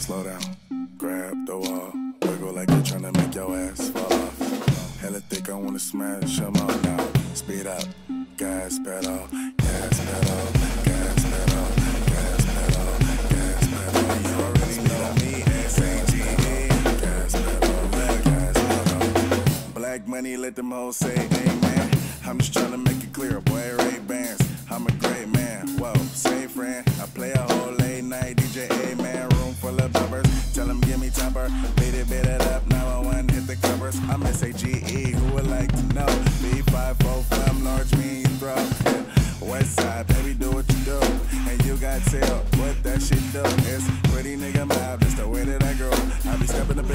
Slow down, grab the wall, wiggle like you're trying to make your ass fall off. Hella thick, I wanna smash them all now. Gas pedal, gas pedal, gas pedal, gas pedal, gas pedal. You already know me, S-A-G-E. Gas pedal, gas pedal. Black money, let them hoes say amen. I'm just trying to make it clear, boy, Ray Bans. I'm a great man, whoa, same friend. I play a whole late night DJ, A-man, Room full of bubbers. Tell them give me temper. Beat it, beat it up. Now I want hit the covers. I'm S-A-G-E,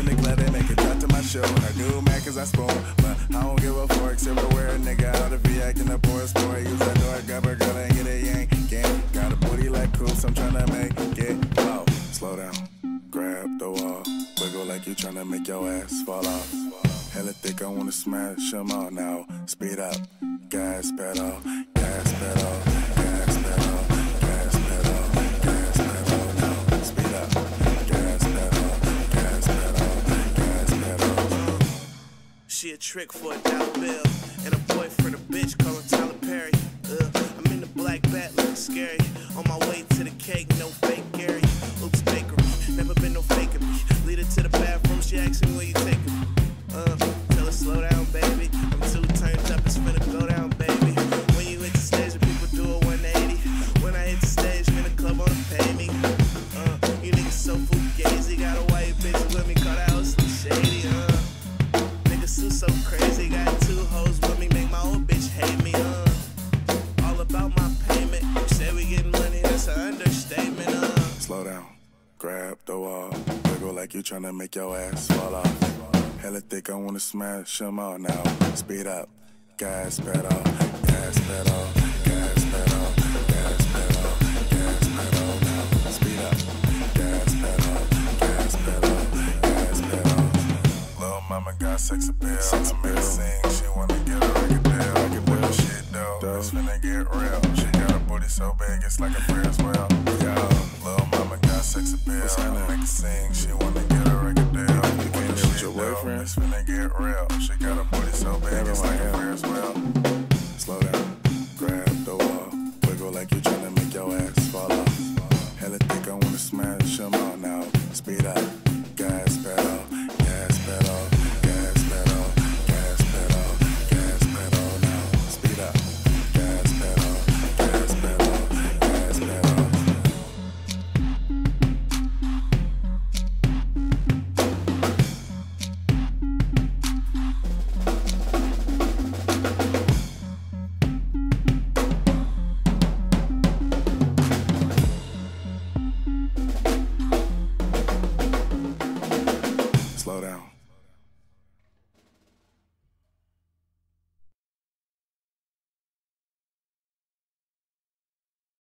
be the club, they make it drop to my show. I do mad cause I spoon, but I don't give a fuck. Except for where a nigga out of V acting a poor sport. Use that door, grab a girl and get a yank. Gang, got a booty like coops, I'm tryna make it flow. Slow down, grab the wall. Wiggle like you trying to make your ass fall off. Hella thick, I wanna smash them all now. Speed up, gas pedal, gas pedal, trick for a dollar bill. And a boyfriend, a bitch, call him Tyler Perry. Uh, I'm in the black bat looking scary. On my way to the cake, no fake Gary. Got two hoes with me, make my old bitch hate me, uh. All about my payment. You say we money, that's an understatement, uh. Slow down, grab the wall. Wiggle like you tryna make your ass fall off. Hella thick, I wanna smash them all now. Speed up, gas pedal, gas pedal, sex appeal. Sex appeal. Sing, she wanna get a record deal. Record deal. Shit though, it's finna get real. She got a booty so big, it's like a Ferris wheel. Yo, lil' mama got sex appeal. Happening? Make sing, she wanna get a record deal. You here with your boyfriend? It's finna get real. She got a booty so big, it's like a Ferris wheel. Slow down, grab the wall. Wiggle like you're tryna make your ass fall off. Hella thick, I wanna smash them all now. Speed up, gas pedal,